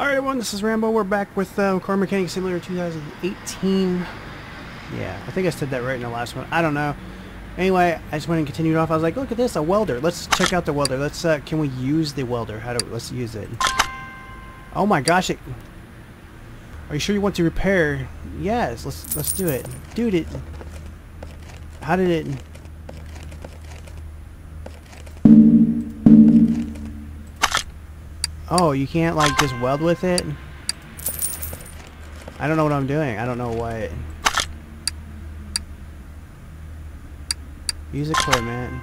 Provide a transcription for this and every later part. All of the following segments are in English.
Alright everyone, this is Rambow. We're back with uh, Car Mechanic Simulator 2018. Yeah, I think I said that right in the last one. I don't know. Anyway, I just went and continued off. I was like, look at this, a welder. Let's check out the welder. Let's, uh, can we use the welder? How do we, let's use it. Oh my gosh, it, are you sure you want to repair? Yes, let's, let's do it. Dude, it, how did it, Oh, you can't like just weld with it? I don't know what I'm doing. I don't know what. Use equipment.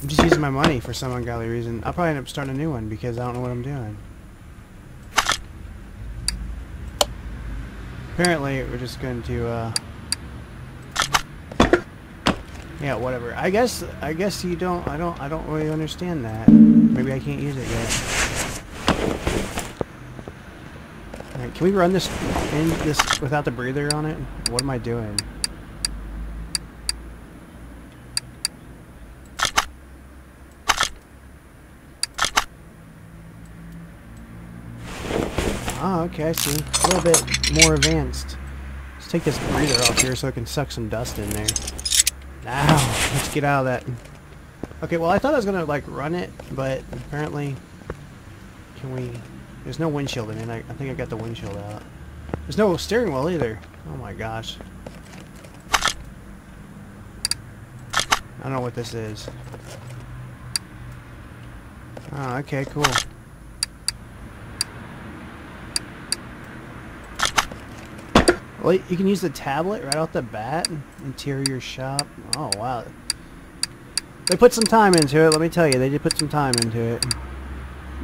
I'm just using my money for some ungodly reason. I'll probably end up starting a new one because I don't know what I'm doing. Apparently, we're just going to, uh... Yeah, whatever. I guess, I guess you don't, I don't, I don't really understand that. Maybe I can't use it yet. Alright, can we run this in this without the breather on it? What am I doing? Ah, okay, I see. A little bit more advanced. Let's take this breather off here so I can suck some dust in there. Now, let's get out of that. Okay, well I thought I was gonna like run it, but apparently, can we? There's no windshield in it. I, I think I got the windshield out. There's no steering wheel either. Oh my gosh. I don't know what this is. Oh, okay, cool. Well, you can use the tablet right off the bat. Interior shop. Oh, wow. They put some time into it, let me tell you. They did put some time into it.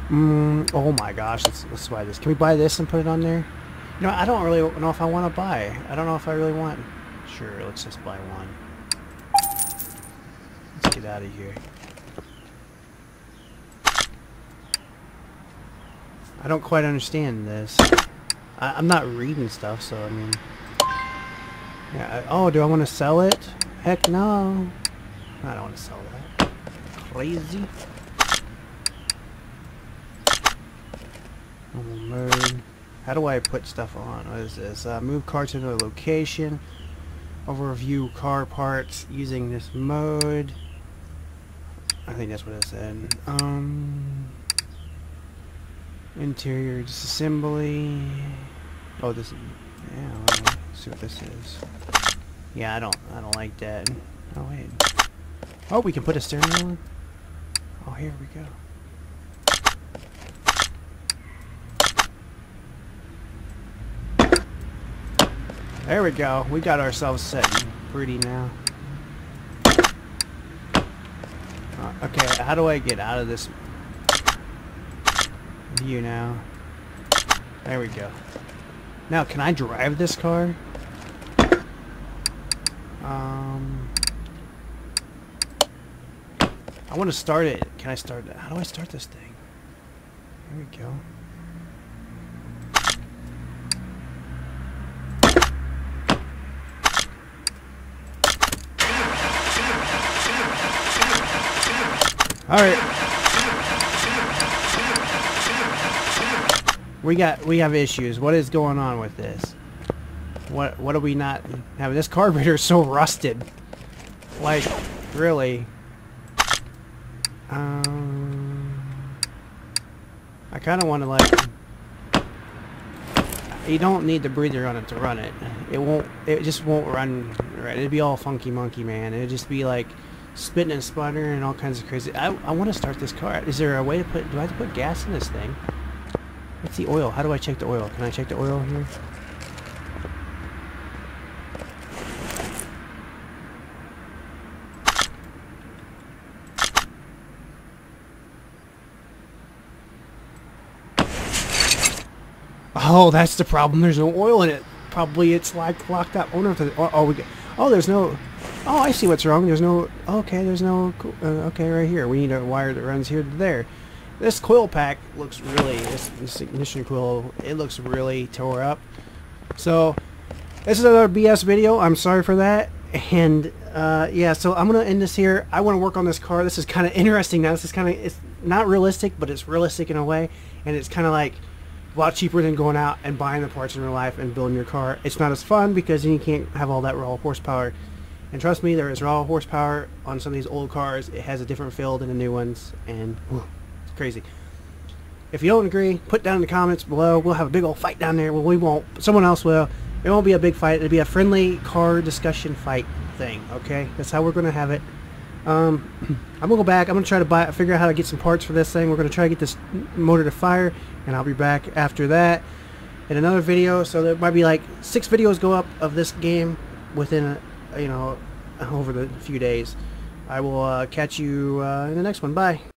Mm, oh my gosh, let's, let's buy this. Can we buy this and put it on there? You know, I don't really know if I want to buy. I don't know if I really want. Sure, let's just buy one. Let's get out of here. I don't quite understand this. I, am not reading stuff, so I mean... Yeah, I, oh, do I want to sell it? Heck no. I don't want to sell that. Crazy. Normal mode. How do I put stuff on? What is this? Uh, move car to another location. Overview car parts using this mode. I think that's what it said. Um... Interior disassembly. Oh, this. Yeah, let's see what this is. Yeah, I don't. I don't like that. Oh wait. Oh, we can put a steering wheel in. Oh, here we go. There we go. We got ourselves set pretty now. Uh, okay, how do I get out of this view now. There we go. Now, can I drive this car? Um, I want to start it. Can I start it? How do I start this thing? There we go. Alright. We got we have issues. What is going on with this? What what are we not having? This carburetor is so rusted. Like, really. Um, I kind of want to like. You don't need the breather on it to run it. It won't. It just won't run right. It'd be all funky monkey man. It'd just be like spitting and sputtering and all kinds of crazy. I I want to start this car. Is there a way to put? Do I have to put gas in this thing? What's the oil? How do I check the oil? Can I check the oil here? Oh, that's the problem. There's no oil in it. Probably it's like locked up. Oh no! Oh, oh, we get, oh, there's no. Oh, I see what's wrong. There's no. Okay, there's no. Uh, okay, right here. We need a wire that runs here to there. This coil pack looks really, this, this ignition coil, it looks really tore up. So, this is another BS video. I'm sorry for that. And, uh, yeah, so I'm going to end this here. I want to work on this car. This is kind of interesting now. This is kind of, it's not realistic, but it's realistic in a way, and it's kind of like a lot cheaper than going out and buying the parts in real life and building your car. It's not as fun because then you can't have all that raw horsepower. And trust me, there is raw horsepower on some of these old cars. It has a different feel than the new ones, and whew, it's crazy. If you don't agree, put down in the comments below. We'll have a big old fight down there. Well, we won't. Someone else will. It won't be a big fight. It'll be a friendly car discussion fight thing. Okay, that's how we're gonna have it. Um, I'm gonna go back. I'm gonna try to buy, figure out how to get some parts for this thing. We're gonna try to get this motor to fire, and I'll be back after that in another video. So there might be like six videos go up of this game within, you know, over the few days. I will uh, catch you uh, in the next one. Bye.